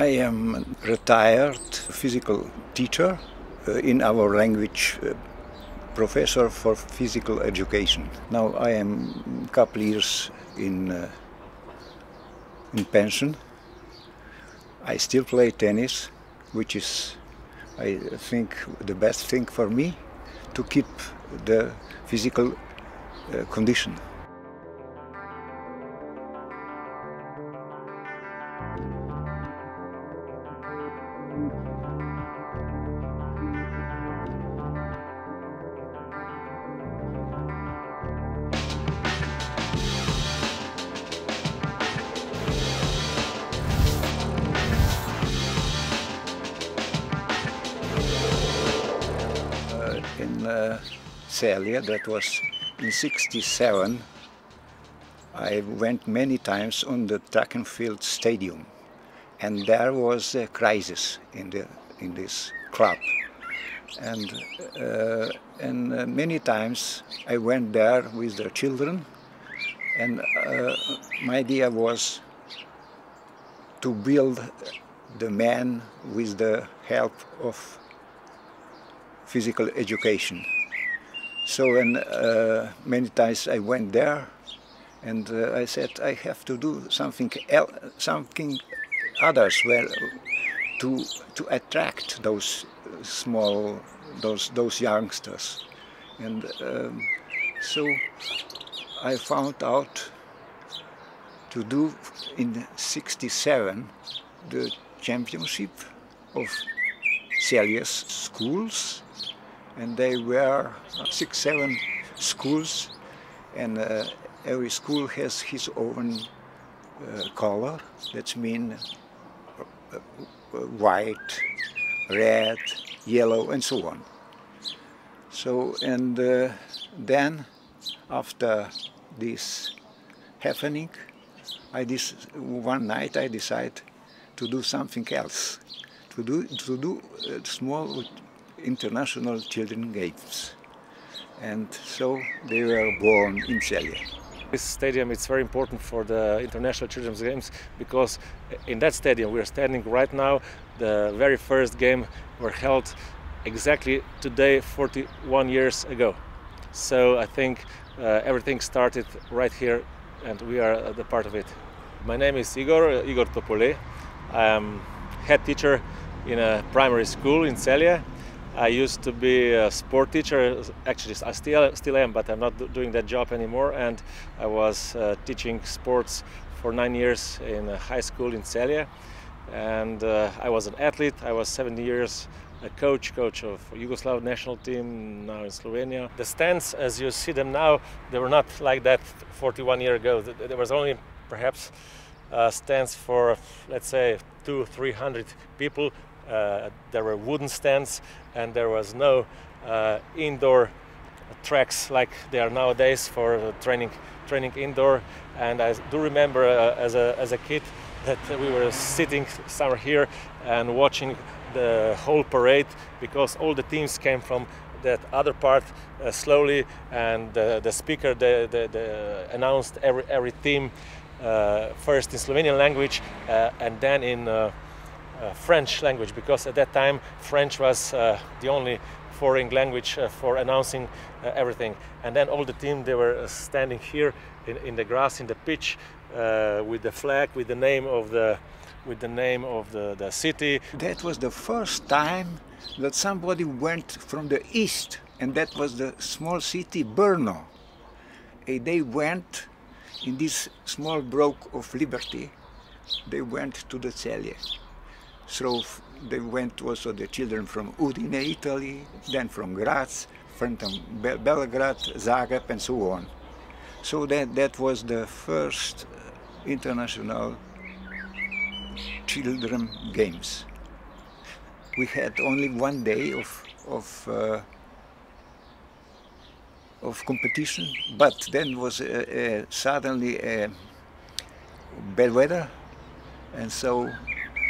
I am a retired physical teacher uh, in our language uh, professor for physical education. Now I am a couple years in uh, in pension. I still play tennis, which is I think the best thing for me to keep the physical uh, condition. In uh, Celje, that was in 67, I went many times on the track and field stadium and there was a crisis in, the, in this club. And, uh, and uh, many times I went there with the children and uh, my idea was to build the man with the help of physical education. So uh, many times I went there and uh, I said I have to do something else, something others where to to attract those small those those youngsters and um, so I found out to do in 67 the championship of Celje's schools and they were six, seven schools, and uh, every school has his own uh, color. That means uh, uh, white, red, yellow, and so on. So, and uh, then after this happening, I this one night I decided to do something else, to do to do small international children games. And so they were born in Celje. This stadium is very important for the International Children's Games because in that stadium we are standing right now. The very first game were held exactly today, 41 years ago. So I think uh, everything started right here and we are the part of it. My name is Igor, Igor Topole. I am head teacher in a primary school in Celje I used to be a sport teacher. Actually, I still still am, but I'm not doing that job anymore. And I was uh, teaching sports for nine years in a high school in Celje. And uh, I was an athlete. I was 70 years a coach, coach of Yugoslav national team now in Slovenia. The stands, as you see them now, they were not like that 41 years ago. There was only perhaps uh, stands for, let's say, two, 300 people uh, there were wooden stands and there was no uh, indoor tracks like they are nowadays for training training indoor. And I do remember uh, as, a, as a kid that we were sitting somewhere here and watching the whole parade because all the teams came from that other part uh, slowly and uh, the speaker the, the, the announced every, every team uh, first in Slovenian language and then in uh, French language because at that time French was uh, the only foreign language uh, for announcing uh, everything. And then all the team they were uh, standing here in, in the grass in the pitch with the flag with the name of the with the name of the, the city. That was the first time that somebody went from the east and that was the small city Brno. And they went in this small broke of liberty they went to the Celje. So they went also the children from Udine, Italy, then from Graz, from Be Belgrade, Zagreb, and so on. So that, that was the first international children games. We had only one day of, of, uh, of competition, but then was uh, uh, suddenly bad weather, and so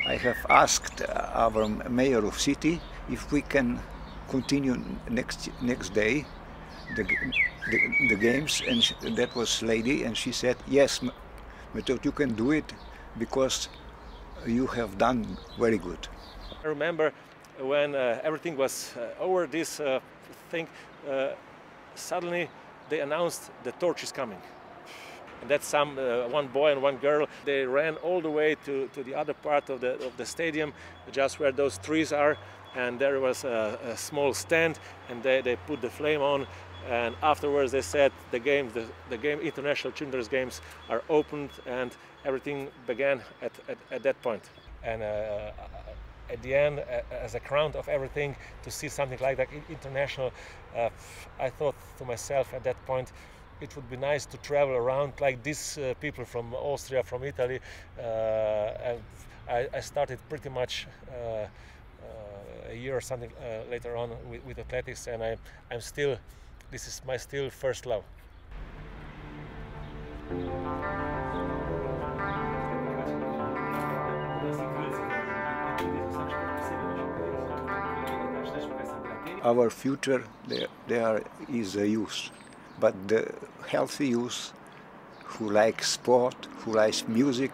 I have asked our mayor of city if we can continue next next day the, the, the games and that was lady and she said yes Metod, you can do it because you have done very good. I remember when uh, everything was uh, over this uh, thing, uh, suddenly they announced the torch is coming. And that's some uh, one boy and one girl. They ran all the way to, to the other part of the of the stadium, just where those trees are, and there was a, a small stand, and they, they put the flame on. And afterwards, they said the game, the, the game, international children's games are opened, and everything began at, at, at that point. And uh, at the end, as a crown of everything, to see something like that international, uh, I thought to myself at that point, it would be nice to travel around like these uh, people from Austria, from Italy. Uh, and I, I, started pretty much uh, uh, a year or something uh, later on with, with, athletics, and I, I'm still, this is my still first love. Our future there, there is a youth, but the healthy youth who like sport, who likes music.